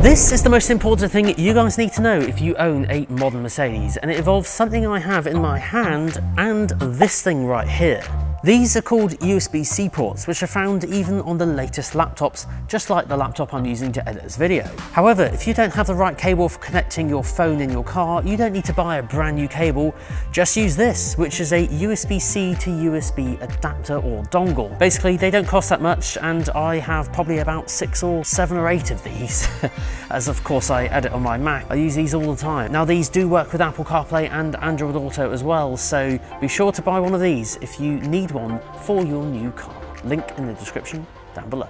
This is the most important thing you guys need to know if you own a modern Mercedes, and it involves something I have in my hand and this thing right here. These are called USB-C ports, which are found even on the latest laptops, just like the laptop I'm using to edit this video. However, if you don't have the right cable for connecting your phone in your car, you don't need to buy a brand new cable, just use this, which is a USB-C to USB adapter or dongle. Basically, they don't cost that much, and I have probably about six or seven or eight of these. As of course I edit on my Mac, I use these all the time. Now these do work with Apple CarPlay and Android Auto as well, so be sure to buy one of these if you need one for your new car. Link in the description down below.